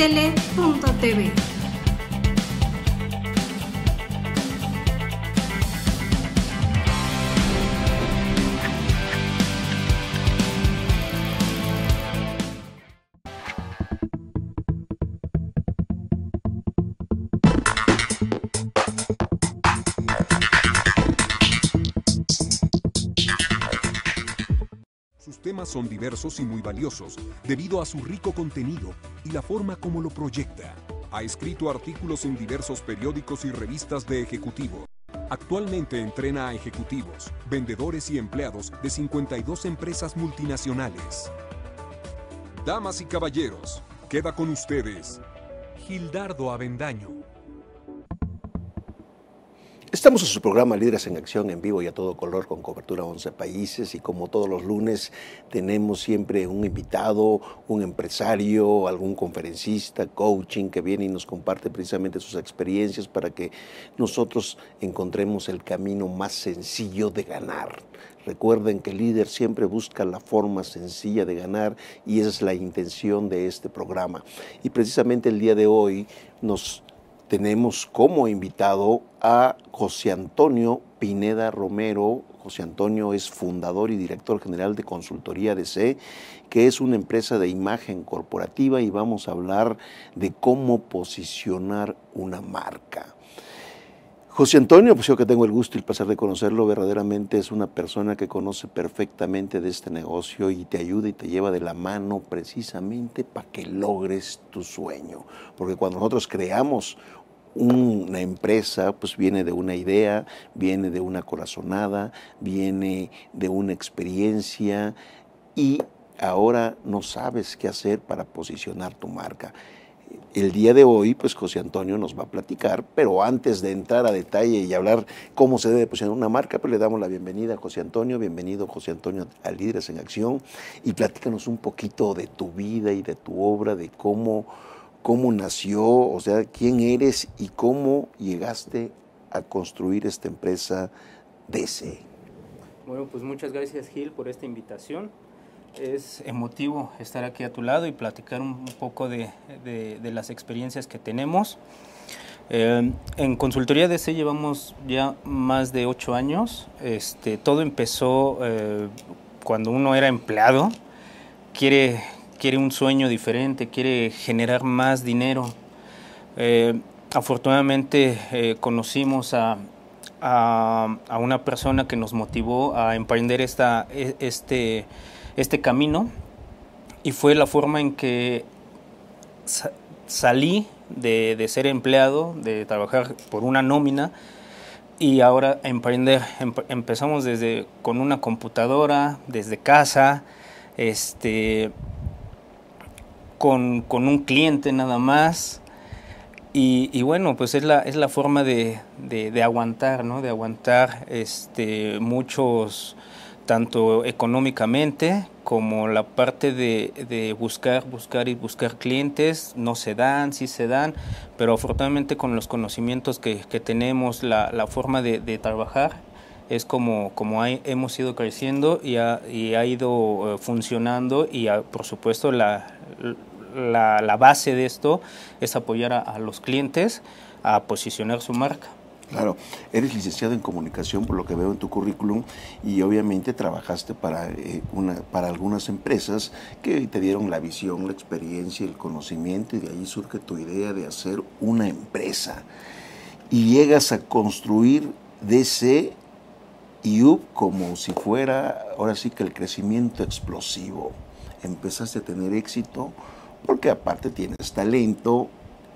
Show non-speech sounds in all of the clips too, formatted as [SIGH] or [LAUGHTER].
astele.tv. son diversos y muy valiosos debido a su rico contenido y la forma como lo proyecta. Ha escrito artículos en diversos periódicos y revistas de ejecutivo. Actualmente entrena a ejecutivos, vendedores y empleados de 52 empresas multinacionales. Damas y caballeros, queda con ustedes Gildardo Avendaño. Estamos en su programa Líderes en Acción en vivo y a todo color con cobertura a 11 países y como todos los lunes tenemos siempre un invitado, un empresario, algún conferencista, coaching que viene y nos comparte precisamente sus experiencias para que nosotros encontremos el camino más sencillo de ganar. Recuerden que el líder siempre busca la forma sencilla de ganar y esa es la intención de este programa. Y precisamente el día de hoy nos tenemos como invitado a José Antonio Pineda Romero. José Antonio es fundador y director general de Consultoría DC, que es una empresa de imagen corporativa y vamos a hablar de cómo posicionar una marca. José Antonio, pues yo que tengo el gusto y el placer de conocerlo, verdaderamente es una persona que conoce perfectamente de este negocio y te ayuda y te lleva de la mano precisamente para que logres tu sueño. Porque cuando nosotros creamos una empresa pues viene de una idea, viene de una corazonada, viene de una experiencia y ahora no sabes qué hacer para posicionar tu marca. El día de hoy, pues José Antonio nos va a platicar, pero antes de entrar a detalle y hablar cómo se debe posicionar una marca, pues le damos la bienvenida a José Antonio. Bienvenido, José Antonio, a Líderes en Acción. Y platícanos un poquito de tu vida y de tu obra, de cómo cómo nació, o sea, quién eres y cómo llegaste a construir esta empresa DC. Bueno, pues muchas gracias Gil por esta invitación. Es emotivo estar aquí a tu lado y platicar un poco de, las experiencias que tenemos. Eh, en consultoría DC llevamos ya más de ocho años. Este, todo empezó eh, cuando uno era empleado, quiere quiere un sueño diferente, quiere generar más dinero. Eh, afortunadamente eh, conocimos a, a, una persona que nos motivó a emprender esta, e, este, este camino y fue la forma en que salí de, de, ser empleado, de trabajar por una nómina y ahora emprender. empezamos desde con una computadora, desde casa, este, con, un cliente nada más. Y, bueno, pues es la, es la forma de, aguantar, ¿no? De aguantar este, muchos, tanto económicamente como la parte de, buscar, buscar y buscar clientes, no se dan, sí se dan, pero afortunadamente con los conocimientos que, tenemos, la, forma de, trabajar, es como, como hemos ido creciendo y ha, ha ido eh, funcionando y por supuesto la, la, base de esto es apoyar a, los clientes a posicionar su marca. Claro, eres licenciado en comunicación por lo que veo en tu currículum y obviamente trabajaste para, eh, una, para algunas empresas que te dieron la visión, la experiencia, el conocimiento y de ahí surge tu idea de hacer una empresa. Y llegas a construir DC y UP como si fuera ahora sí que el crecimiento explosivo. Empezaste a tener éxito porque aparte tienes talento,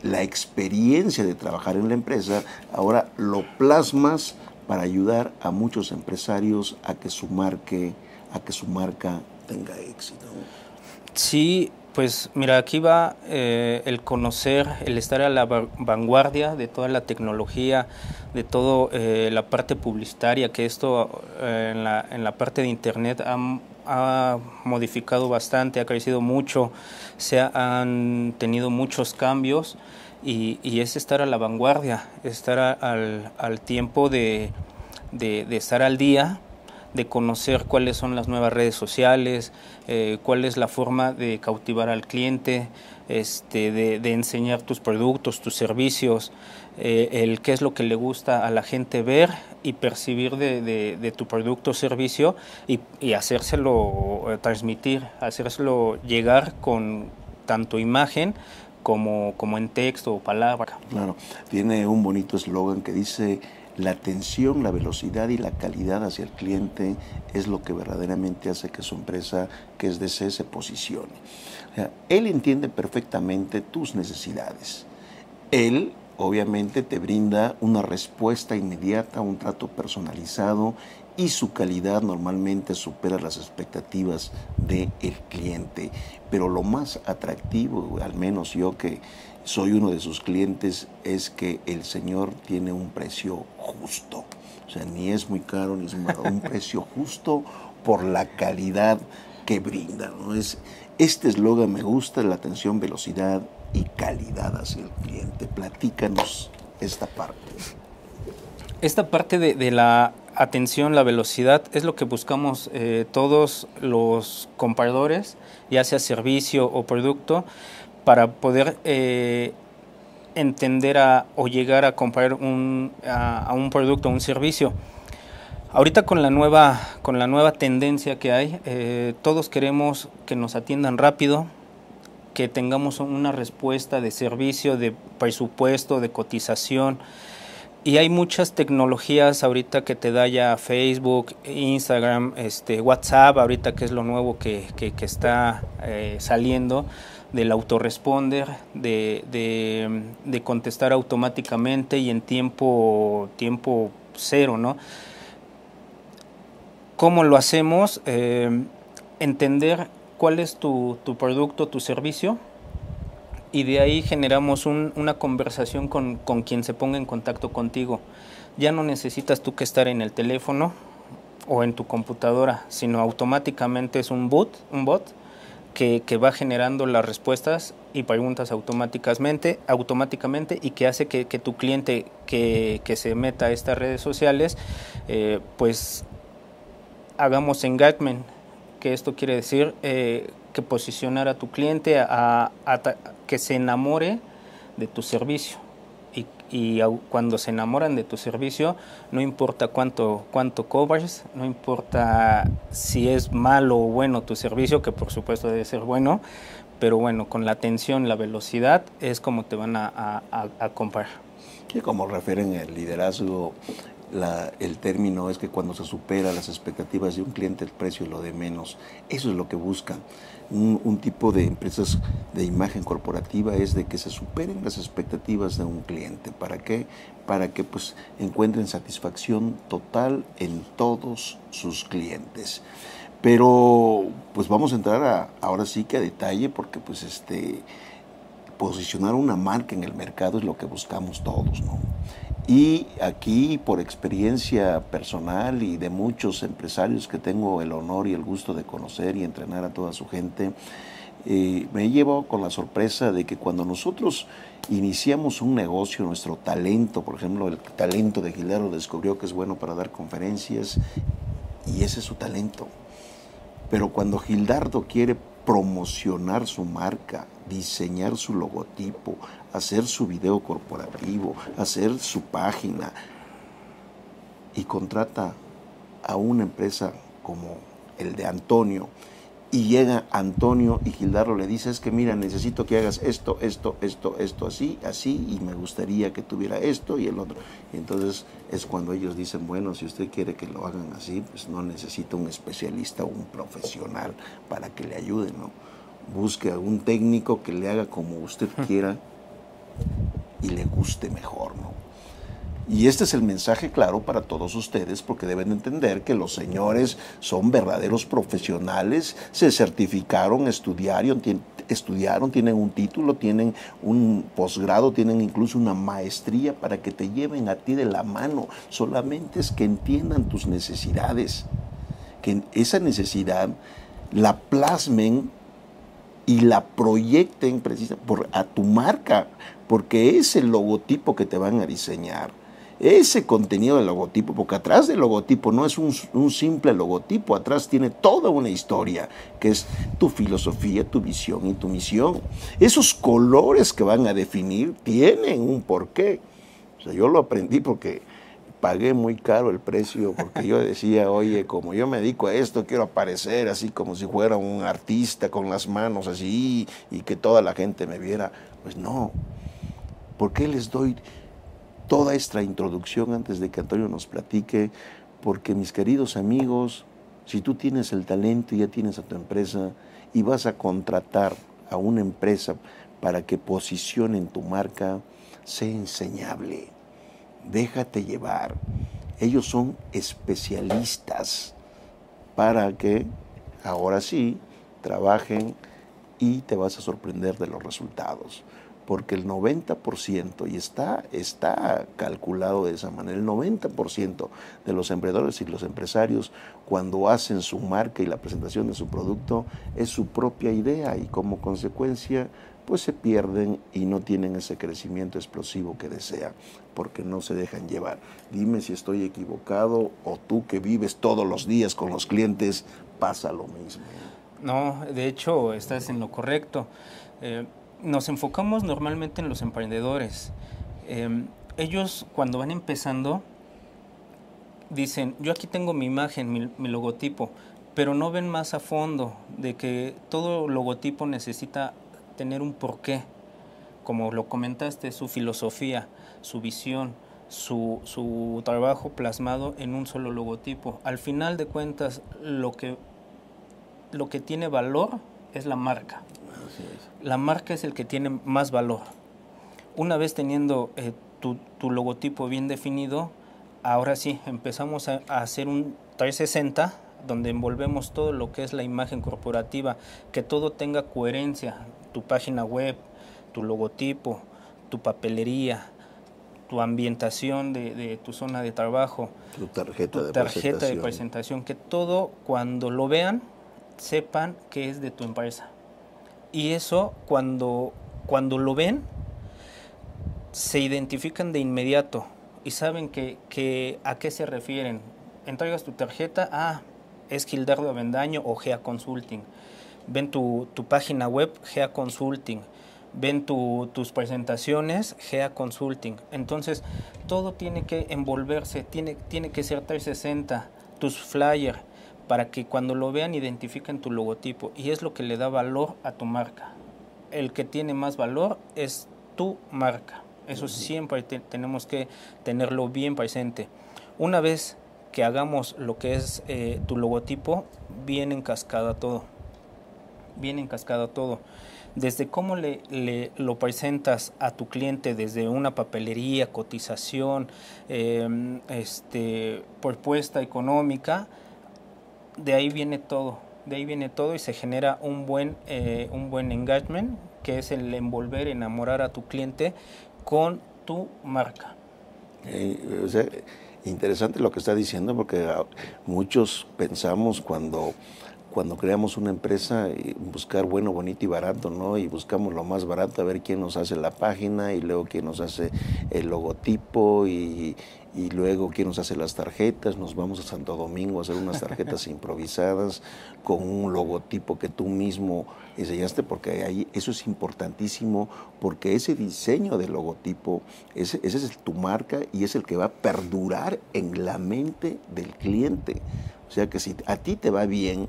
la experiencia de trabajar en la empresa, ahora lo plasmas para ayudar a muchos empresarios a que su marque, a que su marca tenga éxito. Sí, pues mira, aquí va eh, el conocer, el estar a la vanguardia de toda la tecnología, de toda eh, la parte publicitaria, que esto eh, en, la, en, la, parte de Internet ha, ha, modificado bastante, ha crecido mucho, se han tenido muchos cambios y, y es estar a la vanguardia, estar al, al, tiempo de, de estar al día de conocer cuáles son las nuevas redes sociales, eh, cuál es la forma de cautivar al cliente, este, de, enseñar tus productos, tus servicios, eh, el qué es lo que le gusta a la gente ver y percibir de, tu producto o servicio y, y, hacérselo eh, transmitir, hacérselo llegar con tanto imagen como, como en texto o palabra. Claro, tiene un bonito eslogan que dice la atención, la velocidad y la calidad hacia el cliente es lo que verdaderamente hace que su empresa, que es DC, se posicione. él entiende perfectamente tus necesidades. Él, obviamente, te brinda una respuesta inmediata, un trato personalizado y su calidad normalmente supera las expectativas del cliente. Pero lo más atractivo, al menos yo que soy uno de sus clientes, es que el Señor tiene un precio justo. O sea, ni es muy caro ni es muy barato, un precio justo por la calidad que brinda. ¿no? Es, este eslogan me gusta, la atención, velocidad y calidad hacia el cliente. Platícanos esta parte. Esta parte de, la atención, la velocidad, es lo que buscamos eh, todos los compradores, ya sea servicio o producto, para poder eh, entender o llegar a comprar un, a, un producto un servicio. Ahorita con la nueva, con la nueva tendencia que hay, eh, todos queremos que nos atiendan rápido, que tengamos una respuesta de servicio, de presupuesto, de cotización. Y hay muchas tecnologías ahorita que te da ya Facebook, Instagram, este, WhatsApp, ahorita que es lo nuevo que, está eh, saliendo del autoresponder, de, de, contestar automáticamente y en tiempo, tiempo cero, ¿no? ¿Cómo lo hacemos? Eh, entender cuál es tu, producto, tu servicio, y de ahí generamos una conversación con, con, quien se ponga en contacto contigo. Ya no necesitas tú que estar en el teléfono o en tu computadora, sino automáticamente es un bot, un bot que, va generando las respuestas y preguntas automáticamente, automáticamente y que hace que, tu cliente que, se meta a estas redes sociales, eh, pues hagamos engagement, que esto quiere decir eh, que posicionar a tu cliente a, que se enamore de tu servicio y cuando se enamoran de tu servicio, no importa cuánto, cuánto cobres, no importa si es malo o bueno tu servicio, que por supuesto debe ser bueno, pero bueno, con la atención, la velocidad es como te van a, a, comprar. Y como refieren el liderazgo, el término es que cuando se supera las expectativas de un cliente, el precio es lo de menos. Eso es lo que buscan un, tipo de empresas de imagen corporativa es de que se superen las expectativas de un cliente. ¿Para qué? Para que pues encuentren satisfacción total en todos sus clientes. Pero pues vamos a entrar a, ahora sí que a detalle porque pues este posicionar una marca en el mercado es lo que buscamos todos, ¿no? Y aquí, por experiencia personal y de muchos empresarios que tengo el honor y el gusto de conocer y entrenar a toda su gente, eh, me llevo con la sorpresa de que cuando nosotros iniciamos un negocio, nuestro talento, por ejemplo, el talento de Gilero descubrió que es bueno para dar conferencias y ese es su talento. Pero cuando Gildardo quiere promocionar su marca, diseñar su logotipo, hacer su video corporativo, hacer su página y contrata a una empresa como el de Antonio y llega Antonio y Gildardo le dice es que mira necesito que hagas esto, esto, esto, esto, así, así y me gustaría que tuviera esto y el otro. Y entonces es cuando ellos dicen, bueno, si usted quiere que lo hagan así, pues no necesita un especialista o un profesional para que le ayude, ¿no? Busque a un técnico que le haga como usted [LAUGHS] quiera y le guste mejor, ¿no? Y este es el mensaje claro para todos ustedes porque deben entender que los señores son verdaderos profesionales, se certificaron, estudiaron, estudiaron, tienen un título, tienen un posgrado, tienen incluso una maestría para que te lleven a ti de la mano. Solamente es que entiendan tus necesidades, que esa necesidad la plasmen y la proyecten precisamente por, a tu marca, porque es el logotipo que te van a diseñar ese contenido del logotipo, porque atrás del logotipo no es un, un, simple logotipo, atrás tiene toda una historia, que es tu filosofía, tu visión y tu misión. Esos colores que van a definir tienen un porqué. O sea, yo lo aprendí porque pagué muy caro el precio porque yo decía, oye, como yo me dedico a esto, quiero aparecer así como si fuera un artista con las manos así y que toda la gente me viera. Pues no. ¿Por qué les doy toda esta introducción antes de que Antonio nos platique? Porque mis queridos amigos, si tú tienes el talento y ya tienes a tu empresa y vas a contratar a una empresa para que posicionen tu marca, sé enseñable déjate llevar. Ellos son especialistas para que ahora sí trabajen y te vas a sorprender de los resultados. Porque el 90%, y está, está calculado de esa manera, el 90% de los emprendedores y los empresarios cuando hacen su marca y la presentación de su producto es su propia idea y como consecuencia pues se pierden y no tienen ese crecimiento explosivo que desean, porque no se dejan llevar. Dime si estoy equivocado o tú que vives todos los días con los clientes, pasa lo mismo. No, de hecho, estás en lo correcto. Eh, nos enfocamos normalmente en los emprendedores. Eh, ellos cuando van empezando dicen, yo aquí tengo mi imagen, mi, mi logotipo, pero no ven más a fondo de que todo logotipo necesita tener un porqué, como lo comentaste, su filosofía, su visión, su, su, trabajo plasmado en un solo logotipo. Al final de cuentas, lo que, lo que tiene valor es la marca. La marca es el que tiene más valor. Una vez teniendo eh, tu, tu, logotipo bien definido, ahora sí, empezamos a, a hacer un 360 donde envolvemos todo lo que es la imagen corporativa, que todo tenga coherencia, tu página web, tu logotipo, tu papelería, tu ambientación de, tu zona de trabajo, tu tarjeta, de, tarjeta de presentación, que todo cuando lo vean sepan que es de tu empresa. Y eso cuando, cuando lo ven, se identifican de inmediato y saben que, que a qué se refieren. Entregas tu tarjeta, ah, es Gildardo Avendaño o GEA Consulting ven tu, página web, GEA Consulting, ven tus presentaciones, GEA Consulting. Entonces, todo tiene que envolverse, tiene, tiene que ser 360, tus flyers, para que cuando lo vean identifiquen tu logotipo. Y es lo que le da valor a tu marca. El que tiene más valor es tu marca. Eso siempre tenemos que tenerlo bien presente. Una vez que hagamos lo que es eh, tu logotipo, viene en cascada todo bien encascado todo. Desde cómo le, le, lo presentas a tu cliente, desde una papelería, cotización, em, este, propuesta económica, de ahí viene todo. De ahí viene todo y se genera un buen, eh, un buen engagement, que es el envolver, enamorar a tu cliente con tu marca. interesante lo que está diciendo porque ah, muchos pensamos cuando cuando creamos una empresa, buscar bueno, bonito y barato, ¿no? Y buscamos lo más barato, a ver quién nos hace la página y luego quién nos hace el logotipo y, luego quién nos hace las tarjetas. Nos vamos a Santo Domingo a hacer unas tarjetas [LAUGHS] improvisadas con un logotipo que tú mismo enseñaste, porque ahí eso es importantísimo, porque ese diseño del logotipo, ese, ese es tu marca y es el que va a perdurar en la mente del cliente. O sea que si a ti te va bien,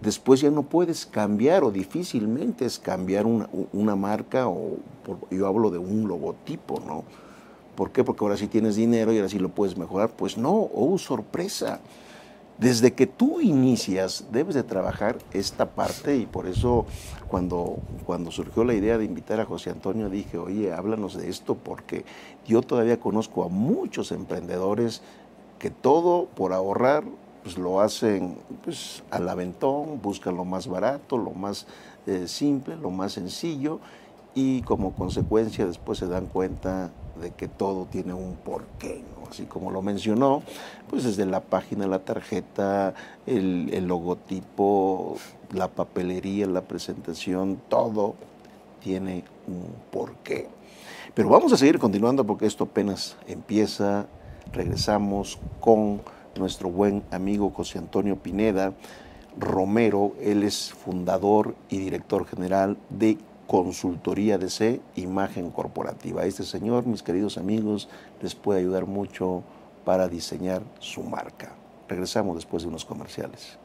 después ya no puedes cambiar o difícilmente es cambiar una, marca o yo hablo de un logotipo, ¿no? ¿Por qué? Porque ahora sí tienes dinero y ahora sí lo puedes mejorar. Pues no, oh sorpresa. Desde que tú inicias debes de trabajar esta parte y por eso cuando, cuando surgió la idea de invitar a José Antonio dije, oye, háblanos de esto porque yo todavía conozco a muchos emprendedores que todo por ahorrar pues lo hacen pues, al aventón, buscan lo más barato, lo más eh, simple, lo más sencillo y como consecuencia después se dan cuenta de que todo tiene un porqué, así como lo mencionó, pues desde la página, la tarjeta, el, el logotipo, la papelería, la presentación, todo tiene un porqué. Pero vamos a seguir continuando porque esto apenas empieza. Regresamos con nuestro buen amigo José Antonio Pineda Romero. Él es fundador y director general de Consultoría DC Imagen Corporativa. Este señor, mis queridos amigos, les puede ayudar mucho para diseñar su marca. Regresamos después de unos comerciales.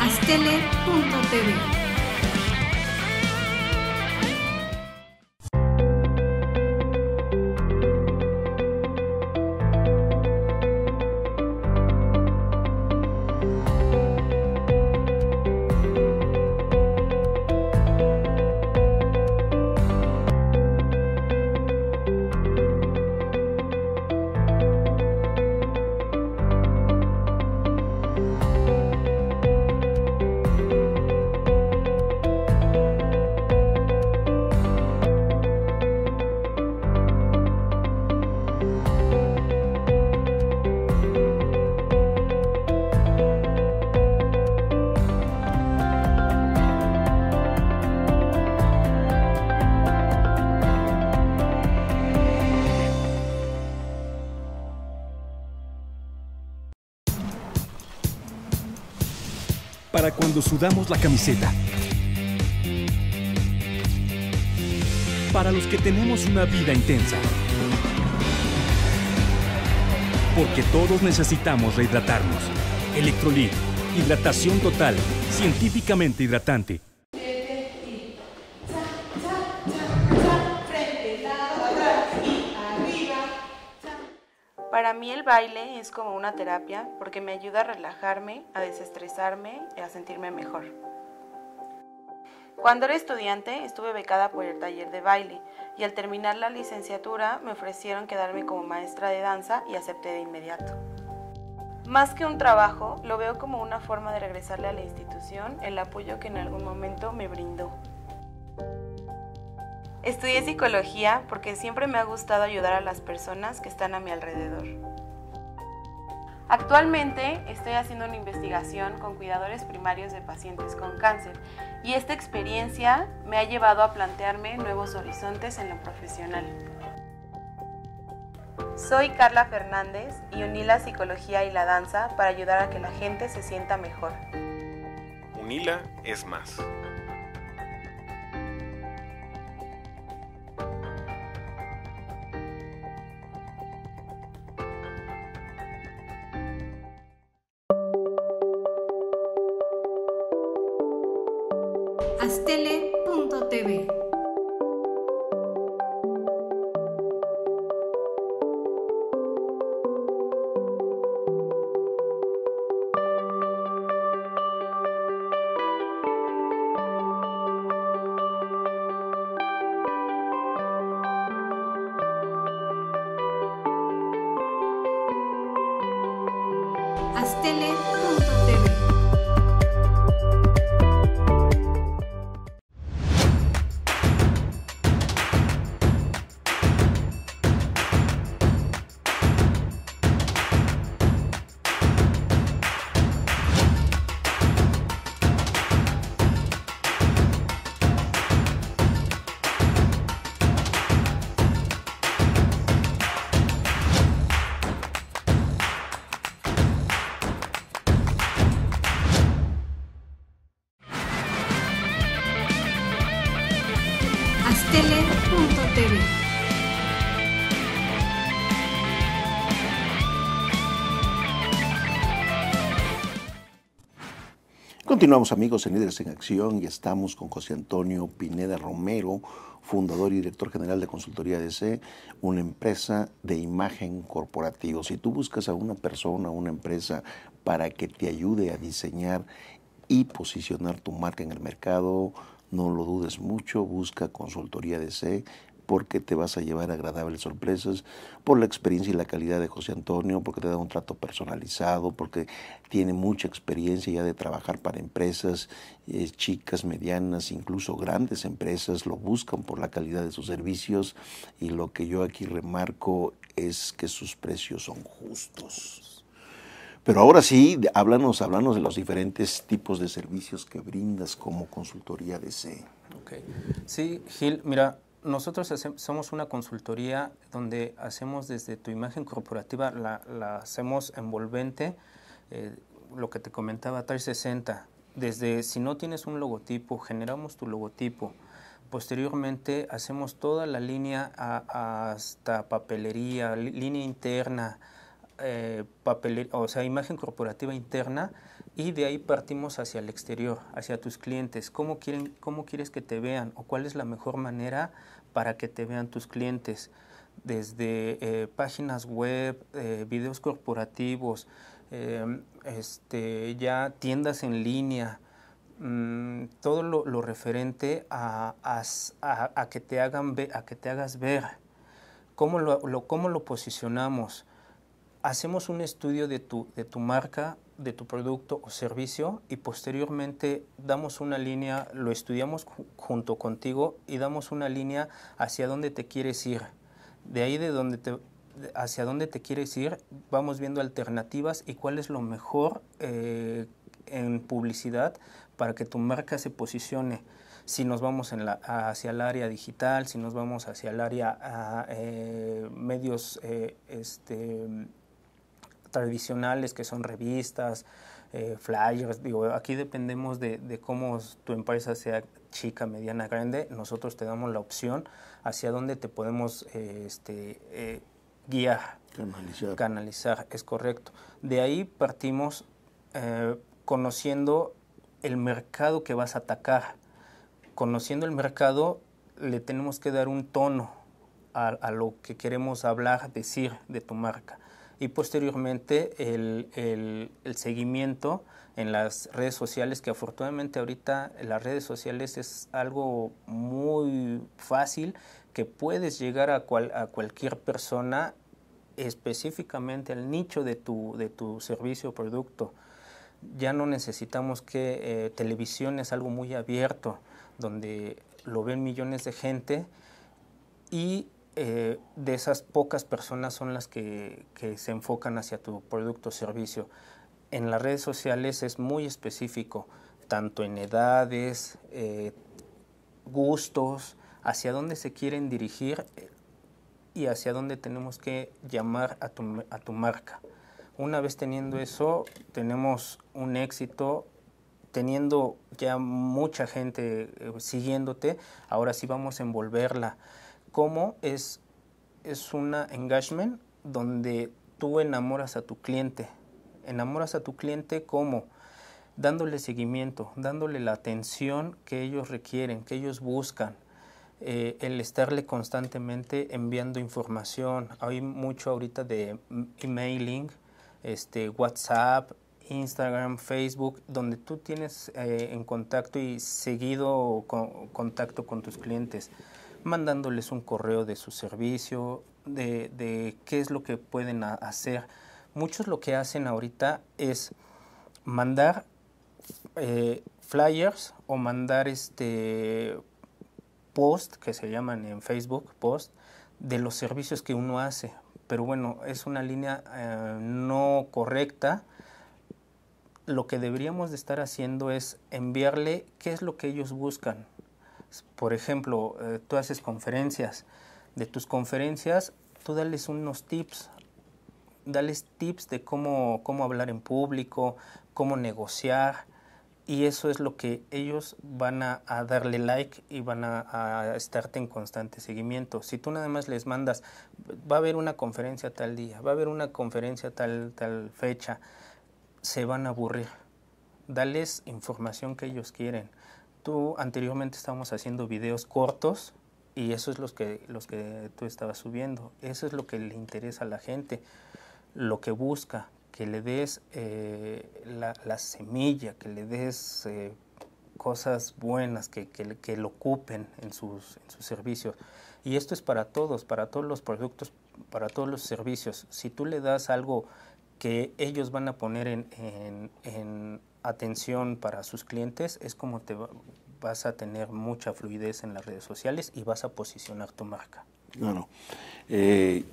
Astele.tv sudamos la camiseta. Para los que tenemos una vida intensa. Porque todos necesitamos rehidratarnos. Electrolit, hidratación total, científicamente hidratante. Baile es como una terapia porque me ayuda a relajarme, a desestresarme y a sentirme mejor. Cuando era estudiante estuve becada por el taller de baile y al terminar la licenciatura me ofrecieron quedarme como maestra de danza y acepté de inmediato. Más que un trabajo, lo veo como una forma de regresarle a la institución el apoyo que en algún momento me brindó. Estudié psicología porque siempre me ha gustado ayudar a las personas que están a mi alrededor. Actualmente estoy haciendo una investigación con cuidadores primarios de pacientes con cáncer y esta experiencia me ha llevado a plantearme nuevos horizontes en lo profesional. Soy Carla Fernández y uní la psicología y la danza para ayudar a que la gente se sienta mejor. Unila es más. Continuamos amigos en Líderes en Acción y estamos con José Antonio Pineda Romero, fundador y director general de Consultoría DC, una empresa de imagen corporativo. Si tú buscas a una persona, una empresa para que te ayude a diseñar y posicionar tu marca en el mercado, no lo dudes mucho, busca Consultoría DC porque te vas a llevar agradables sorpresas por la experiencia y la calidad de José Antonio, porque te da un trato personalizado, porque tiene mucha experiencia ya de trabajar para empresas eh, chicas, medianas, incluso grandes empresas, lo buscan por la calidad de sus servicios y lo que yo aquí remarco es que sus precios son justos. Pero ahora sí, háblanos, háblanos de los diferentes tipos de servicios que brindas como consultoría DC. Okay. Sí, Gil, mira, nosotros somos una consultoría donde hacemos desde tu imagen corporativa, la, hacemos envolvente, eh, lo que te comentaba, 360. Desde si no tienes un logotipo, generamos tu logotipo. Posteriormente hacemos toda la línea hasta papelería, línea interna, eh, o sea, imagen corporativa interna y de ahí partimos hacia el exterior, hacia tus clientes. ¿Cómo, quieren, ¿Cómo quieres que te vean o cuál es la mejor manera para que te vean tus clientes? Desde eh, páginas web, eh, videos corporativos, em, este, ya tiendas en línea, mm, todo lo, referente a, a, que te hagan a que te hagas ver, cómo lo, cómo lo posicionamos. Hacemos un estudio de tu, de tu marca, de tu producto o servicio y posteriormente damos una línea, lo estudiamos junto contigo y damos una línea hacia dónde te quieres ir. De ahí de donde te, hacia dónde te quieres ir, vamos viendo alternativas y cuál es lo mejor eh, en publicidad para que tu marca se posicione. Si nos vamos en la, hacia el área digital, si nos vamos hacia el área a, eh, medios eh, este, tradicionales que son revistas, eh, flyers, digo, aquí dependemos de, cómo tu empresa sea chica, mediana, grande, nosotros te damos la opción hacia dónde te podemos eh, este, eh, guiar. Canalizar. Canalizar, es correcto. De ahí partimos conociendo el mercado que vas a atacar. Conociendo el mercado, le tenemos que dar un tono a lo que queremos hablar, decir de tu marca y posteriormente el, el, seguimiento en las redes sociales, que afortunadamente ahorita las redes sociales es algo muy fácil, que puedes llegar a, cual, a cualquier persona específicamente al nicho de tu, de tu servicio o producto. Ya no necesitamos que eh, televisión es algo muy abierto, donde lo ven millones de gente y eh, de esas pocas personas son las que, se enfocan hacia tu producto o servicio. En las redes sociales es muy específico, tanto en edades, eh, gustos, hacia dónde se quieren dirigir eh, y hacia dónde tenemos que llamar a tu, a tu marca. Una vez teniendo eso, tenemos un éxito teniendo ya mucha gente siguiéndote, ahora sí vamos a envolverla cómo es, es una engagement donde tú enamoras a tu cliente. Enamoras a tu cliente como dándole seguimiento, dándole la atención que ellos requieren, que ellos buscan. Eh, el estarle constantemente enviando información. Hay mucho ahorita de emailing, este, WhatsApp, Instagram, Facebook, donde tú tienes eh, en contacto y seguido contacto con tus clientes mandándoles un correo de su servicio, de, qué es lo que pueden hacer. Muchos lo que hacen ahorita es mandar eh, flyers o mandar este post que se llaman en Facebook post de los servicios que uno hace. Pero bueno es una línea eh, no correcta. Lo que deberíamos de estar haciendo es enviarle qué es lo que ellos buscan por ejemplo, eh, tú haces conferencias. De tus conferencias, tú dales unos tips, dales tips de cómo, cómo hablar en público, cómo negociar, y eso es lo que ellos van a, darle like y van a, estarte en constante seguimiento. Si tú nada más les mandas, va a haber una conferencia tal día, va a haber una conferencia tal, tal fecha, se van a aburrir. Dales información que ellos quieren. Tú anteriormente estábamos haciendo videos cortos y eso es los que, los que tú estabas subiendo. Eso es lo que le interesa a la gente, lo que busca, que le des eh, la, semilla, que le des eh, cosas buenas, que, que, lo ocupen en sus, sus servicios. Y esto es para todos, para todos los productos, para todos los servicios. Si tú le das algo que ellos van a poner en atención para sus clientes, es como te vas a tener mucha fluidez en las redes sociales y vas a posicionar tu marca. Claro. Eh,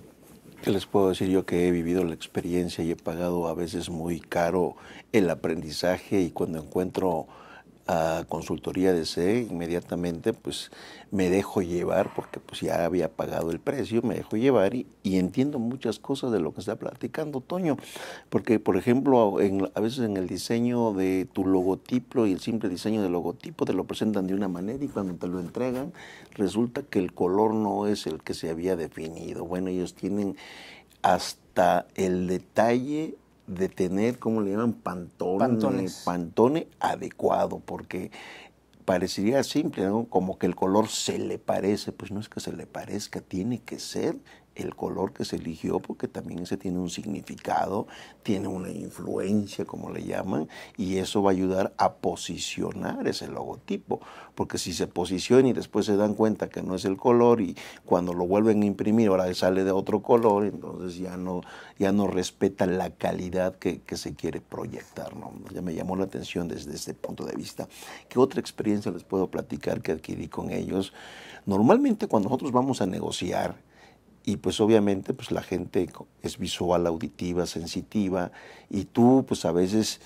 ¿Qué les puedo decir yo que he vivido la experiencia y he pagado a veces muy caro el aprendizaje y cuando encuentro a consultoría de C, inmediatamente pues me dejo llevar porque pues ya había pagado el precio, me dejo llevar y, entiendo muchas cosas de lo que está platicando Toño, porque por ejemplo a veces en el diseño de tu logotipo y el simple diseño del logotipo te lo presentan de una manera y cuando te lo entregan resulta que el color no es el que se había definido. Bueno, ellos tienen hasta el detalle de tener, ¿cómo le llaman? Pantone, pantone adecuado, porque parecería simple, ¿no? Como que el color se le parece, pues no es que se le parezca, tiene que ser el color que se eligió, porque también ese tiene un significado, tiene una influencia, como le llaman, y eso va a ayudar a posicionar ese logotipo, porque si se posiciona y después se dan cuenta que no es el color y cuando lo vuelven a imprimir ahora sale de otro color, entonces ya no, ya no respeta la calidad que, se quiere proyectar. ¿no? Ya me llamó la atención desde este punto de vista. ¿Qué otra experiencia les puedo platicar que adquirí con ellos? Normalmente cuando nosotros vamos a negociar, y pues obviamente pues la gente es visual, auditiva, sensitiva y tú pues a veces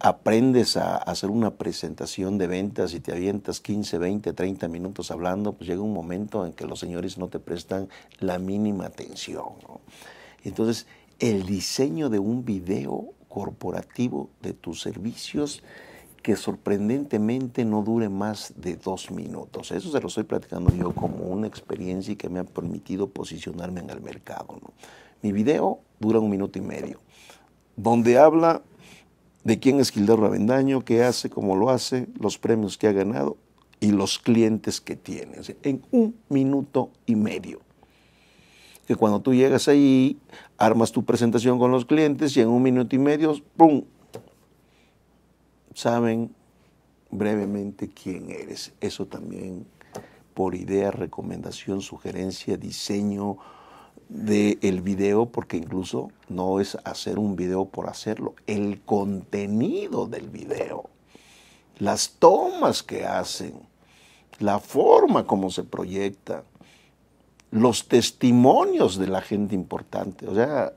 aprendes a hacer una presentación de ventas y te avientas 15, 20, 30 minutos hablando, pues llega un momento en que los señores no te prestan la mínima atención. Entonces, el diseño de un video corporativo de tus servicios que sorprendentemente no dure más de dos minutos. Eso se lo estoy platicando yo como una experiencia y que me ha permitido posicionarme en el mercado. Mi video dura un minuto y medio, donde habla de quién es Gildardo Avendaño, qué hace, cómo lo hace, los premios que ha ganado y los clientes que tiene. En un minuto y medio. Que cuando tú llegas ahí, armas tu presentación con los clientes y en un minuto y medio, ¡pum!, saben brevemente quién eres. Eso también por idea, recomendación, sugerencia, diseño del el video, porque incluso no es hacer un video por hacerlo, el contenido del video, las tomas que hacen, la forma como se proyecta, los testimonios de la gente importante. O sea,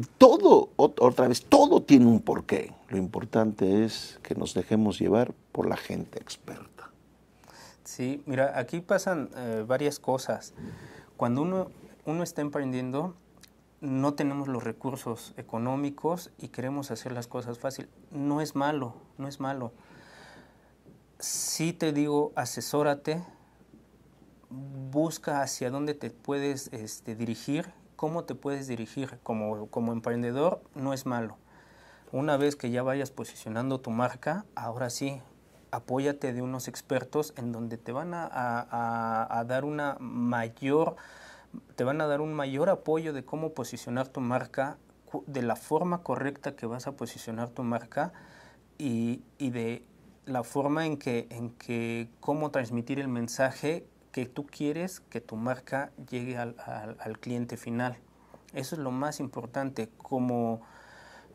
todo, otra vez, todo tiene un porqué. Lo importante es que nos dejemos llevar por la gente experta. Sí, mira, aquí pasan eh, varias cosas. Cuando uno, uno está emprendiendo, no tenemos los recursos económicos y queremos hacer las cosas fácil. No es malo, no es malo. Sí te digo, asesórate, busca hacia dónde te puedes este, dirigir cómo te puedes dirigir como, como emprendedor no es malo. Una vez que ya vayas posicionando tu marca, ahora sí, apóyate de unos expertos en donde te van a, dar una mayor, te van a dar un mayor apoyo de cómo posicionar tu marca, de la forma correcta que vas a posicionar tu marca y, y de la forma en que, en que cómo transmitir el mensaje que tú quieres que tu marca llegue al, cliente final. Eso es lo más importante, como,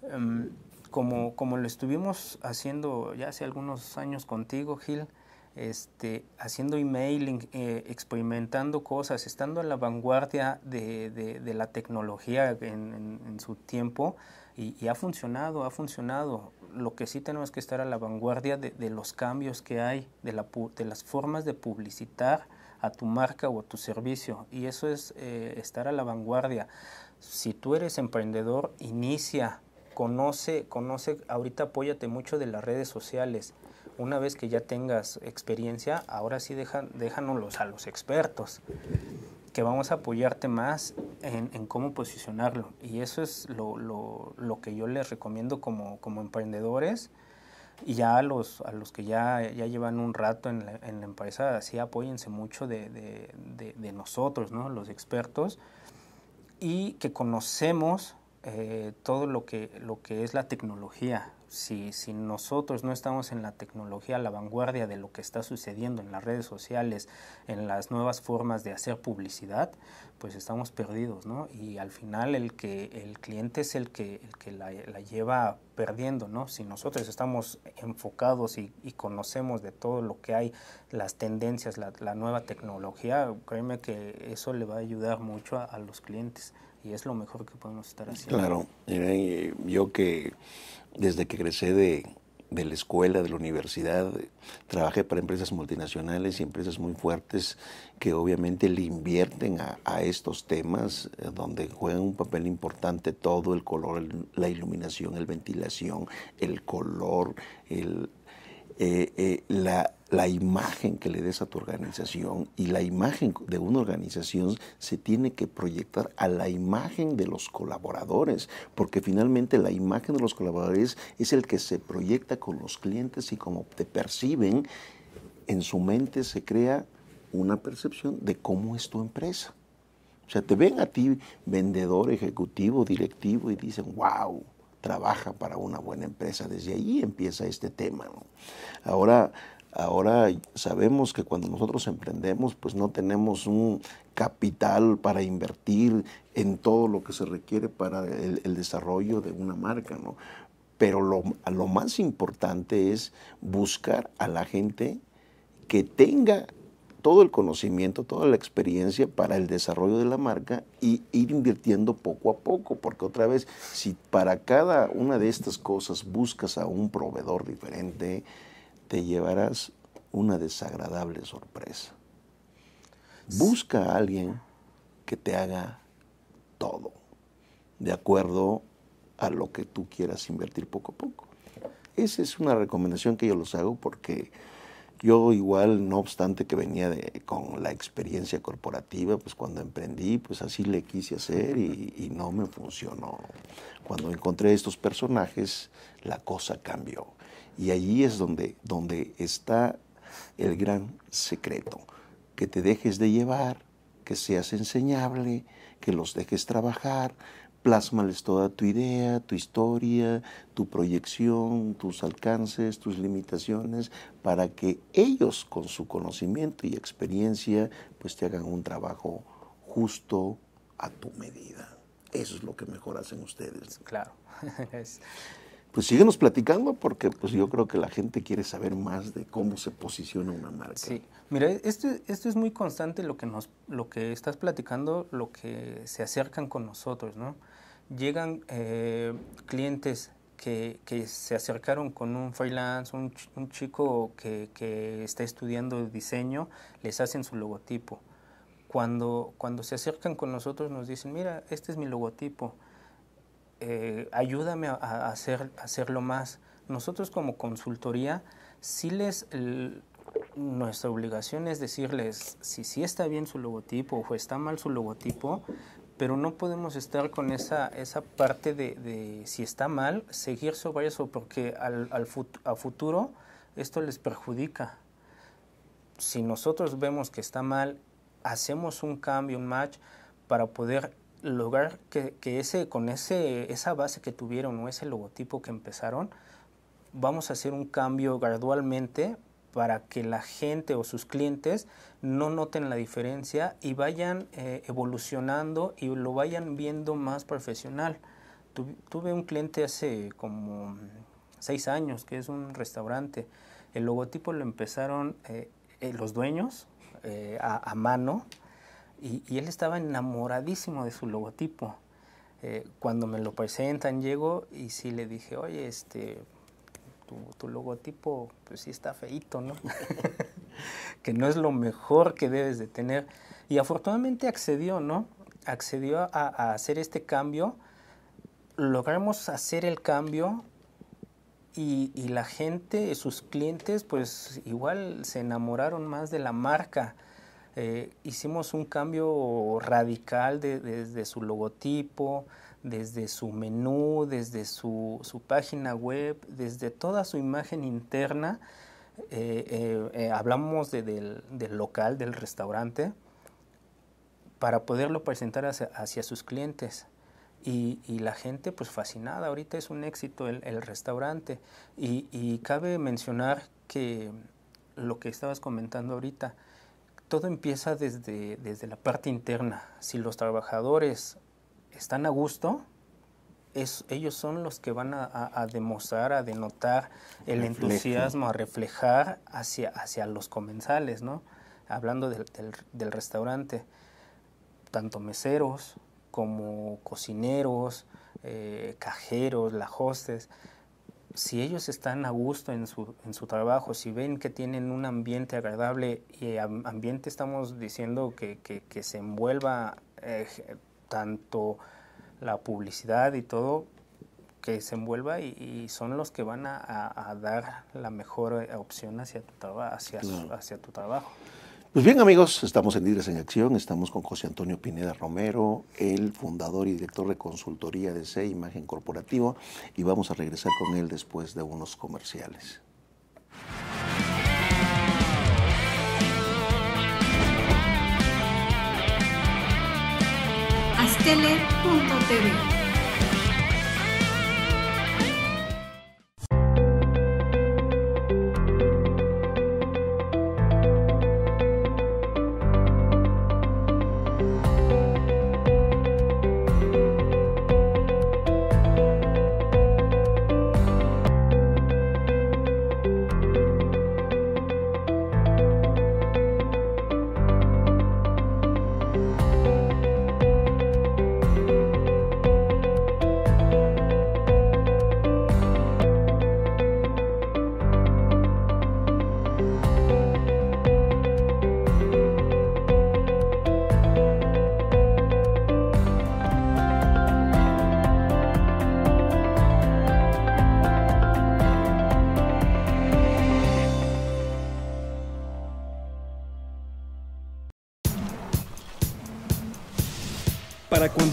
em, como, como lo estuvimos haciendo ya hace algunos años contigo, Gil, este, haciendo emailing, eh, experimentando cosas, estando a la vanguardia de, la tecnología en, su tiempo y, ha funcionado, ha funcionado. Lo que sí tenemos que estar a la vanguardia de, los cambios que hay, de, la, de las formas de publicitar, a tu marca o a tu servicio. Y eso es eh, estar a la vanguardia. Si tú eres emprendedor, inicia, conoce, conoce, ahorita apóyate mucho de las redes sociales. Una vez que ya tengas experiencia, ahora sí deja, déjanos a los expertos, que vamos a apoyarte más en, cómo posicionarlo. Y eso es lo, lo, lo, que yo les recomiendo como, como emprendedores y ya a los, a los que ya, ya llevan un rato en la, en la empresa, sí apóyense mucho de, de, nosotros, ¿no? los expertos, y que conocemos eh, todo lo que, lo que es la tecnología. Si, si nosotros no estamos en la tecnología, a la vanguardia de lo que está sucediendo en las redes sociales, en las nuevas formas de hacer publicidad, pues estamos perdidos, ¿no? Y al final el que el cliente es el que, el que la, lleva perdiendo, ¿no? Si nosotros estamos enfocados y, conocemos de todo lo que hay, las tendencias, la, nueva tecnología, créeme que eso le va a ayudar mucho a, los clientes y es lo mejor que podemos estar haciendo. Claro, yo que desde que crecí de, de la escuela, de la universidad, trabajé para empresas multinacionales y empresas muy fuertes que obviamente le invierten a, estos temas, eh, donde juegan un papel importante todo, el color, la iluminación, el ventilación, el color, el, eh, eh, la, la imagen que le des a tu organización y la imagen de una organización se tiene que proyectar a la imagen de los colaboradores, porque finalmente la imagen de los colaboradores es el que se proyecta con los clientes y como te perciben, en su mente se crea una percepción de cómo es tu empresa. O sea, te ven a ti vendedor, ejecutivo, directivo y dicen, wow, trabaja para una buena empresa. Desde ahí empieza este tema. Ahora, ahora sabemos que cuando nosotros emprendemos, pues no tenemos un capital para invertir en todo lo que se requiere para el, el desarrollo de una marca, ¿no? Pero lo, lo más importante es buscar a la gente que tenga todo el conocimiento, toda la experiencia para el desarrollo de la marca y ir invirtiendo poco a poco, porque otra vez, si para cada una de estas cosas buscas a un proveedor diferente, te llevarás una desagradable sorpresa. Busca a alguien que te haga todo, de acuerdo a lo que tú quieras invertir poco a poco. Esa es una recomendación que yo los hago porque yo igual, no obstante que venía con la experiencia corporativa, pues cuando emprendí, pues así le quise hacer y, y no me funcionó. Cuando encontré estos personajes, la cosa cambió. Y allí es donde, donde está el gran secreto, que te dejes de llevar, que seas enseñable, que los dejes trabajar, plásmales toda tu idea, tu historia, tu proyección, tus alcances, tus limitaciones, para que ellos con su conocimiento y experiencia pues te hagan un trabajo justo a tu medida. Eso es lo que mejor hacen ustedes. Claro. [LAUGHS] Es- Pues síguenos platicando porque pues yo creo que la gente quiere saber más de cómo se posiciona una marca. Sí, mira, esto, esto es muy constante lo que nos, lo que estás platicando, lo que se acercan con nosotros, ¿no? Llegan eh, clientes que, que se acercaron con un freelance, un, un chico que, que está estudiando diseño, les hacen su logotipo. Cuando, cuando se acercan con nosotros nos dicen, mira, este es mi logotipo, eh, ayúdame a, hacer, hacerlo más. Nosotros como consultoría, sí les, nuestra obligación es decirles si sí está bien su logotipo o está mal su logotipo, pero no podemos estar con esa, esa parte de, si está mal, seguir sobre eso, porque al, al fut- a futuro esto les perjudica. Si nosotros vemos que está mal, hacemos un cambio, un match, para poder lograr que, que ese, con ese, esa base que tuvieron o ese logotipo que empezaron, vamos a hacer un cambio gradualmente para que la gente o sus clientes no noten la diferencia y vayan eh, evolucionando y lo vayan viendo más profesional. Tu- tuve un cliente hace como seis años que es un restaurante. El logotipo lo empezaron eh, eh, los dueños eh, a, a mano y, y él estaba enamoradísimo de su logotipo. Eh, cuando me lo presentan, llego y sí le dije, oye, este, tu, tu logotipo, pues sí está feito, ¿no? [LAUGHS] que no es lo mejor que debes de tener. Y afortunadamente accedió, ¿no? Accedió a, a hacer este cambio. Logramos hacer el cambio y, y la gente, sus clientes, pues igual se enamoraron más de la marca. Eh, hicimos un cambio radical de- desde su logotipo, desde su menú, desde su, su página web, desde toda su imagen interna. Eh, eh, eh, hablamos de- del, del local, del restaurante, para poderlo presentar hacia, hacia sus clientes. Y, y la gente pues fascinada, ahorita es un éxito el, el restaurante. Y, y cabe mencionar que lo que estabas comentando ahorita, todo empieza desde, desde la parte interna. Si los trabajadores están a gusto, es, ellos son los que van a, a- a demostrar, a denotar el Reflejo. entusiasmo, a reflejar hacia, hacia los comensales, ¿no? Hablando del, del- del restaurante, tanto meseros como cocineros, eh, cajeros, la hostes, si ellos están a gusto en su, en su trabajo, si ven que tienen un ambiente agradable y ambiente estamos diciendo que, que, se envuelva eh, tanto la publicidad y todo, que se envuelva y, son los que van a, dar la mejor opción hacia tu, hacia, hacia tu trabajo. Pues bien amigos, estamos en Líderes en Acción, estamos con José Antonio Pineda Romero, el fundador y director de consultoría de C Imagen Corporativa, y vamos a regresar con él después de unos comerciales. Astele.tv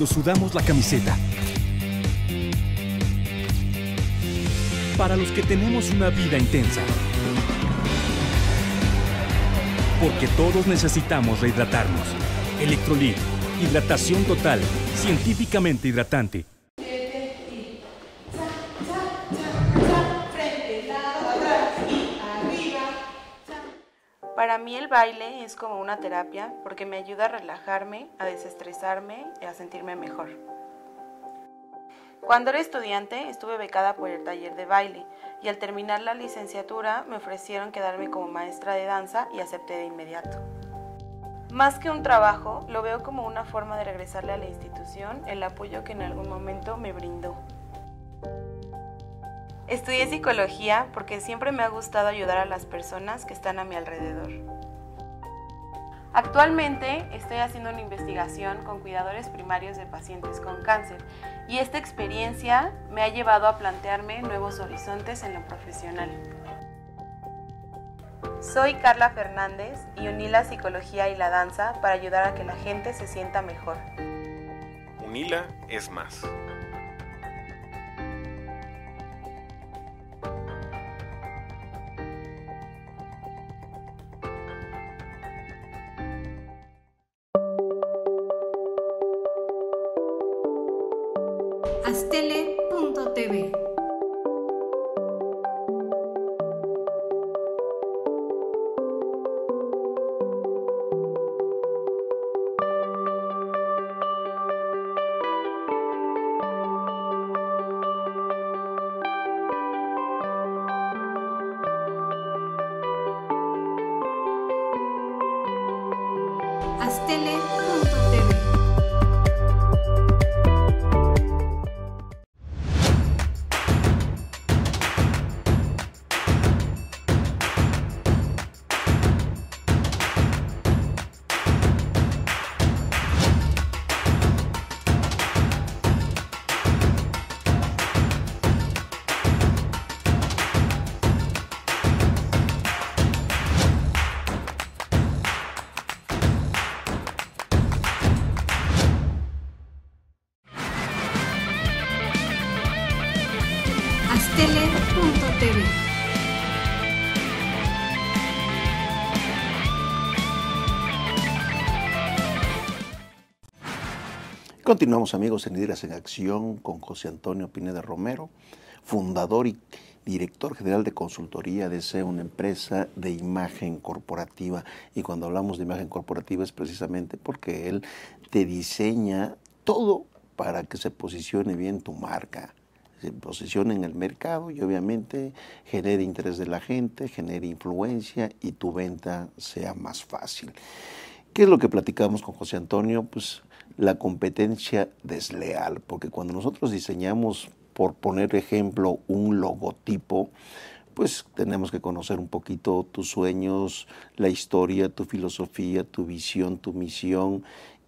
sudamos la camiseta. Para los que tenemos una vida intensa. Porque todos necesitamos rehidratarnos. Electrolit, hidratación total, científicamente hidratante. Para mí el baile es como una terapia porque me ayuda a relajarme, a desestresarme y a sentirme mejor. Cuando era estudiante estuve becada por el taller de baile y al terminar la licenciatura me ofrecieron quedarme como maestra de danza y acepté de inmediato. Más que un trabajo, lo veo como una forma de regresarle a la institución el apoyo que en algún momento me brindó. Estudié psicología porque siempre me ha gustado ayudar a las personas que están a mi alrededor. Actualmente estoy haciendo una investigación con cuidadores primarios de pacientes con cáncer y esta experiencia me ha llevado a plantearme nuevos horizontes en lo profesional. Soy Carla Fernández y uní la psicología y la danza para ayudar a que la gente se sienta mejor. Unila es más. Astele.tv Continuamos amigos en Líderes en Acción con José Antonio Pineda Romero, fundador y director general de consultoría de SEO, una empresa de imagen corporativa. Y cuando hablamos de imagen corporativa es precisamente porque él te diseña todo para que se posicione bien tu marca, se posicione en el mercado y obviamente genere interés de la gente, genere influencia y tu venta sea más fácil. ¿Qué es lo que platicamos con José Antonio? Pues la competencia desleal, porque cuando nosotros diseñamos, por poner ejemplo, un logotipo, pues tenemos que conocer un poquito tus sueños, la historia, tu filosofía, tu visión, tu misión,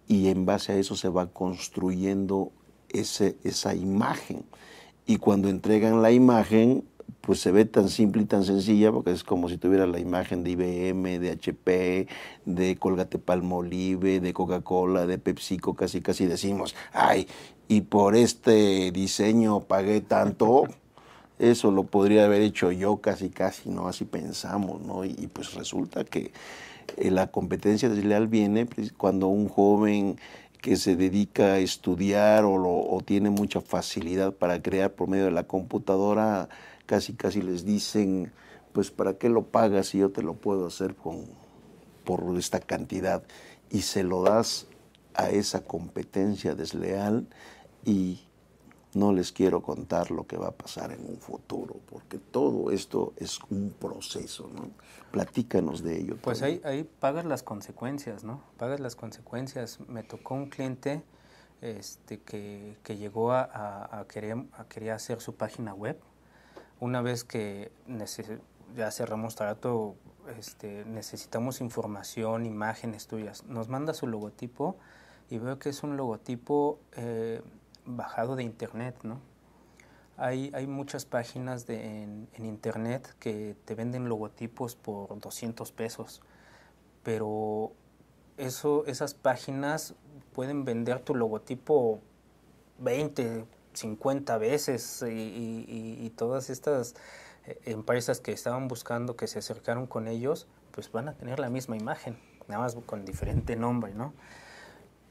y en base a eso se va construyendo ese, esa imagen. Y cuando entregan la imagen, pues se ve tan simple y tan sencilla porque es como si tuviera la imagen de IBM, de HP, de Colgate Palmolive, de Coca-Cola, de PepsiCo, casi casi decimos, ay, y por este diseño pagué tanto, [LAUGHS] eso lo podría haber hecho yo casi casi, ¿no? Así pensamos, ¿no? Y, pues resulta que eh, la competencia desleal viene pues, cuando un joven que se dedica a estudiar o, o tiene mucha facilidad para crear por medio de la computadora, casi casi les dicen, pues ¿para qué lo pagas si yo te lo puedo hacer con, por esta cantidad? Y se lo das a esa competencia desleal y no les quiero contar lo que va a pasar en un futuro, porque todo esto es un proceso, ¿no? Platícanos de ello. Pues ahí, ahí pagas las consecuencias, ¿no? Pagas las consecuencias. Me tocó un cliente este, que, que llegó a, a, a, querer, a querer hacer su página web una vez que ya cerramos trato, este, necesitamos información, imágenes tuyas. Nos manda su logotipo y veo que es un logotipo eh, bajado de internet, ¿no? Hay, hay muchas páginas de, en, internet que te venden logotipos por 200 pesos, pero eso, esas páginas pueden vender tu logotipo 20, 50 veces y, todas estas eh, empresas que estaban buscando que se acercaron con ellos, pues van a tener la misma imagen, nada más con diferente nombre, ¿no?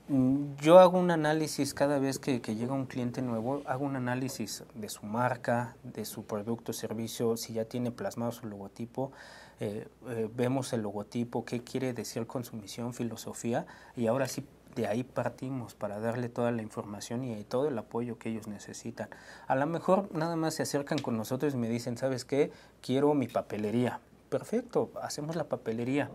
Mm, yo hago un análisis cada vez que, llega un cliente nuevo, hago un análisis de su marca, de su producto servicio, si ya tiene plasmado su logotipo, eh, eh, vemos el logotipo, qué quiere decir con su misión, filosofía, y ahora sí de ahí partimos para darle toda la información y todo el apoyo que ellos necesitan. A lo mejor nada más se acercan con nosotros y me dicen, ¿sabes qué? Quiero mi papelería. Perfecto, hacemos la papelería.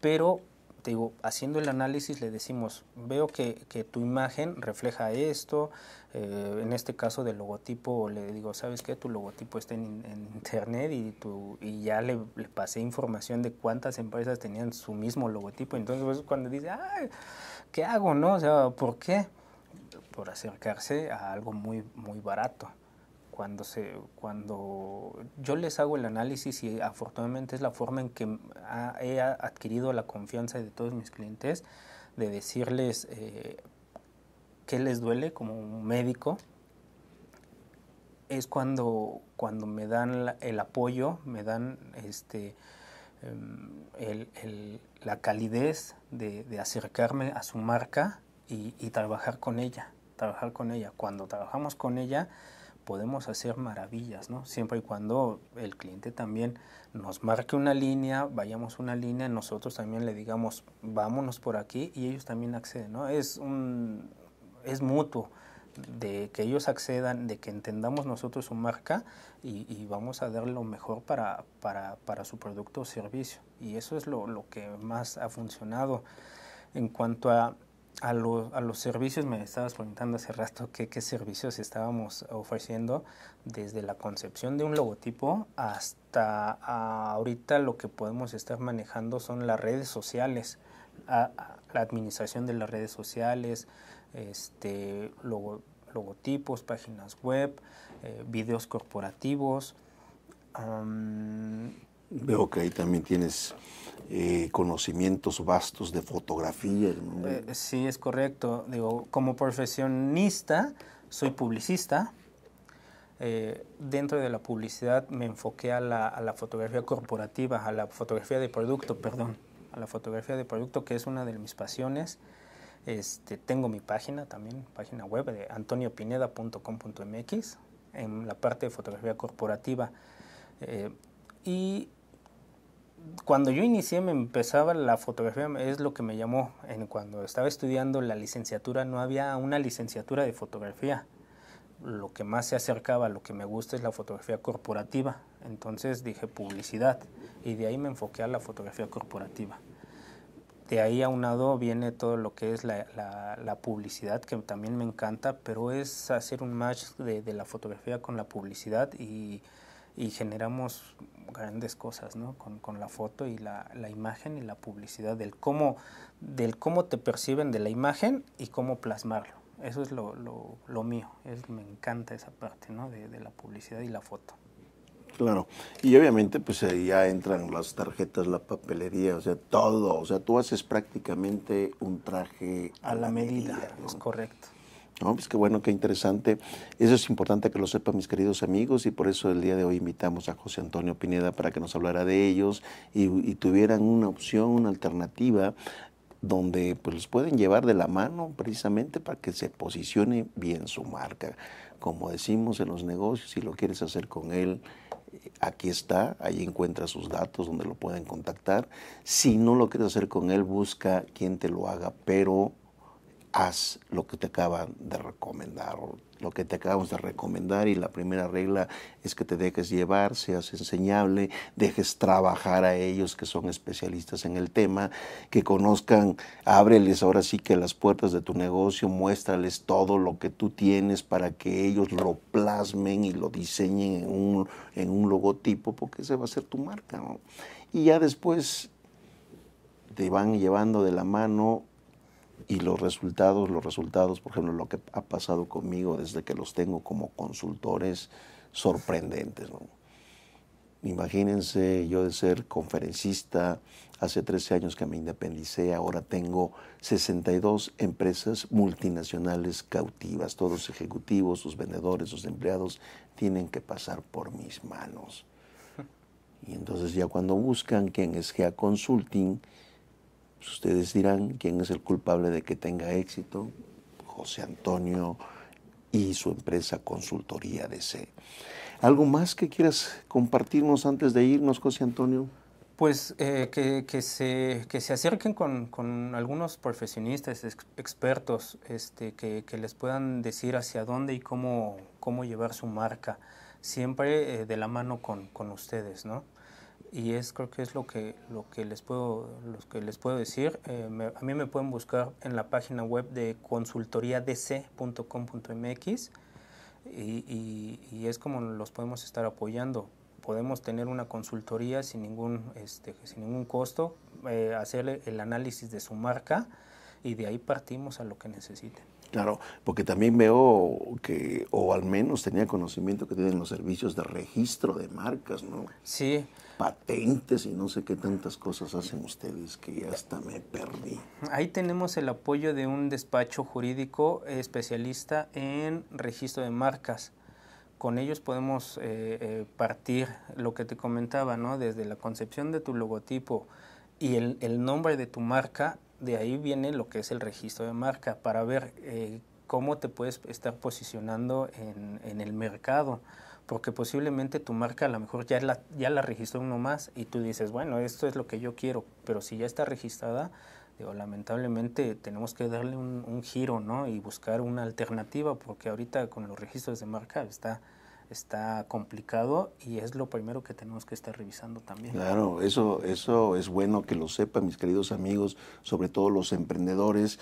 Pero, digo, haciendo el análisis le decimos, veo que, que tu imagen refleja esto, eh, en este caso del logotipo, le digo, ¿sabes qué? Tu logotipo está en, internet y, tu, y ya le, le, pasé información de cuántas empresas tenían su mismo logotipo. Entonces, pues, cuando dice, ¡ay! ¿Qué hago, no? O sea, ¿por qué? Por acercarse a algo muy, muy barato. Cuando, se, cuando yo les hago el análisis y afortunadamente es la forma en que he adquirido la confianza de todos mis clientes, de decirles eh, qué les duele como médico, es cuando, cuando me dan el apoyo, me dan este, em, el, el, la calidez de, acercarme a su marca y, y, trabajar con ella, trabajar con ella. Cuando trabajamos con ella podemos hacer maravillas, ¿no? Siempre y cuando el cliente también nos marque una línea, vayamos una línea, nosotros también le digamos, vámonos por aquí y ellos también acceden, ¿no? Es, un, es mutuo de que ellos accedan, de que entendamos nosotros su marca y, y vamos a dar lo mejor para, para, para, su producto o servicio. Y eso es lo, lo que más ha funcionado. En cuanto a, a, lo, a, los servicios, me estabas preguntando hace rato qué, qué servicios estábamos ofreciendo, desde la concepción de un logotipo hasta ahorita lo que podemos estar manejando son las redes sociales, la administración de las redes sociales, este, logo, logotipos, páginas web, eh, videos corporativos. Veo que ahí también tienes eh, conocimientos vastos de fotografía. Eh, sí, es correcto. Digo, como profesionista, soy publicista. Eh, dentro de la publicidad me enfoqué a la, a la fotografía corporativa, a la fotografía de producto, perdón, a la fotografía de producto, que es una de mis pasiones. Este, tengo mi página también, página web de antoniopineda.com.mx en la parte de fotografía corporativa. Eh, y cuando yo inicié, me empezaba la fotografía, es lo que me llamó. En, cuando estaba estudiando la licenciatura, no había una licenciatura de fotografía. Lo que más se acercaba a lo que me gusta es la fotografía corporativa. Entonces dije publicidad y de ahí me enfoqué a la fotografía corporativa de ahí aunado viene todo lo que es la, la, la, publicidad, que también me encanta, pero es hacer un match de, de la fotografía con la publicidad y, y generamos grandes cosas ¿no? con, con la foto y la, la, imagen y la publicidad, del cómo, del cómo te perciben de la imagen y cómo plasmarlo. Eso es lo, lo, lo mío, es, me encanta esa parte ¿no? de, de la publicidad y la foto. Claro, y obviamente pues ahí ya entran las tarjetas, la papelería, o sea, todo, o sea, tú haces prácticamente un traje a, a la, la, medida, medida ¿no? es correcto. No, pues qué bueno, qué interesante. Eso es importante que lo sepan mis queridos amigos y por eso el día de hoy invitamos a José Antonio Pineda para que nos hablara de ellos y, tuvieran una opción, una alternativa donde pues los pueden llevar de la mano precisamente para que se posicione bien su marca. Como decimos en los negocios, si lo quieres hacer con él, aquí está, ahí encuentra sus datos donde lo pueden contactar. Si no lo quieres hacer con él, busca quien te lo haga, pero haz lo que te acaban de recomendar, lo que te acabamos de recomendar y la primera regla es que te dejes llevar, seas enseñable, dejes trabajar a ellos que son especialistas en el tema, que conozcan, ábreles ahora sí que las puertas de tu negocio, muéstrales todo lo que tú tienes para que ellos lo plasmen y lo diseñen en un, en un logotipo, porque ese va a ser tu marca. Y ya después te van llevando de la mano y los resultados, los resultados, por ejemplo, lo que ha pasado conmigo desde que los tengo como consultores, sorprendentes. ¿no? Imagínense yo de ser conferencista, hace 13 años que me independicé, ahora tengo 62 empresas multinacionales cautivas, todos ejecutivos, sus vendedores, sus empleados, tienen que pasar por mis manos. Y entonces ya cuando buscan quién es GEA Consulting, Ustedes dirán quién es el culpable de que tenga éxito. José Antonio y su empresa Consultoría DC. ¿Algo más que quieras compartirnos antes de irnos, José Antonio? Pues eh, que, que, se, que se acerquen con, con algunos profesionistas, ex, expertos, este, que, que, les puedan decir hacia dónde y cómo, cómo llevar su marca, siempre eh, de la mano con, con ustedes, ¿no? Y es creo que es lo que lo que les puedo lo que les puedo decir eh, me, a mí me pueden buscar en la página web de consultoriadc.com.mx y, y, y, es como los podemos estar apoyando podemos tener una consultoría sin ningún este, sin ningún costo eh, hacer el análisis de su marca y de ahí partimos a lo que necesiten Claro, porque también veo que, o al menos tenía conocimiento que tienen los servicios de registro de marcas, ¿no? Sí. Patentes y no sé qué tantas cosas hacen ustedes que ya hasta me perdí. Ahí tenemos el apoyo de un despacho jurídico especialista en registro de marcas. Con ellos podemos eh, eh, partir lo que te comentaba, ¿no? Desde la concepción de tu logotipo y el, nombre de tu marca de ahí viene lo que es el registro de marca para ver eh, cómo te puedes estar posicionando en, el mercado. Porque posiblemente tu marca a lo mejor ya la, ya la registró uno más y tú dices, bueno, esto es lo que yo quiero, pero si ya está registrada, digo, lamentablemente tenemos que darle un, giro ¿no? y buscar una alternativa porque ahorita con los registros de marca está, está complicado y es lo primero que tenemos que estar revisando también. Claro, eso, eso es bueno que lo sepan mis queridos amigos, sobre todo los emprendedores,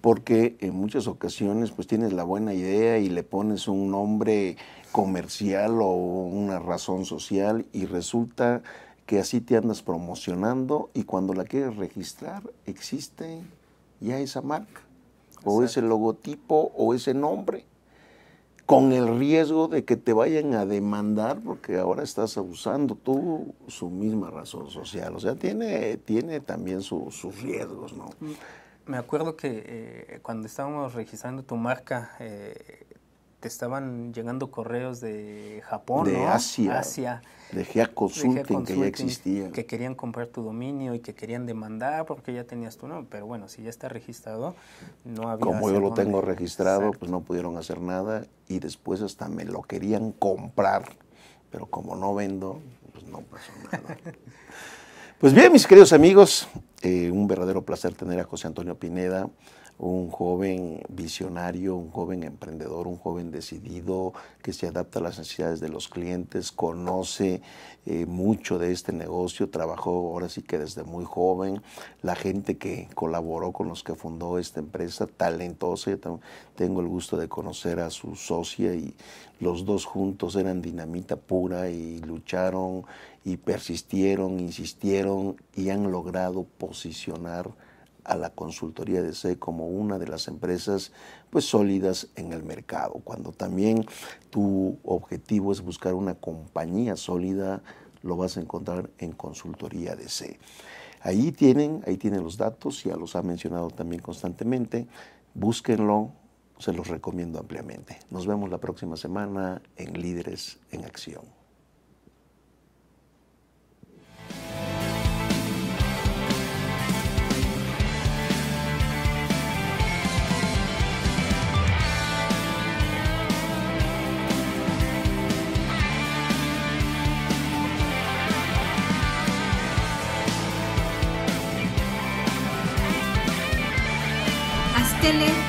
porque en muchas ocasiones pues tienes la buena idea y le pones un nombre comercial o una razón social y resulta que así te andas promocionando y cuando la quieres registrar existe ya esa marca o Exacto. ese logotipo o ese nombre con el riesgo de que te vayan a demandar porque ahora estás usando tú su misma razón social. O sea, tiene, tiene también su, sus riesgos, ¿no? Me acuerdo que eh, cuando estábamos registrando tu marca, eh, te estaban llegando correos de Japón, de ¿no? Asia, Asia. De GEA Consulting, Consulting, que ya existía. Que querían comprar tu dominio y que querían demandar porque ya tenías tu nombre. Pero bueno, si ya está registrado, no había. Como yo lo dónde. tengo registrado, Exacto. pues no pudieron hacer nada y después hasta me lo querían comprar. Pero como no vendo, pues no pasó nada. [LAUGHS] pues bien, mis queridos amigos, eh, un verdadero placer tener a José Antonio Pineda un joven visionario, un joven emprendedor, un joven decidido que se adapta a las necesidades de los clientes, conoce eh, mucho de este negocio, trabajó ahora sí que desde muy joven, la gente que colaboró con los que fundó esta empresa, talentosa, yo tengo el gusto de conocer a su socia y los dos juntos eran dinamita pura y lucharon y persistieron, insistieron y han logrado posicionar a la consultoría de C como una de las empresas pues sólidas en el mercado. Cuando también tu objetivo es buscar una compañía sólida, lo vas a encontrar en consultoría de C. Ahí tienen, ahí tienen los datos, ya los ha mencionado también constantemente. Búsquenlo, se los recomiendo ampliamente. Nos vemos la próxima semana en Líderes en Acción. tele.tv.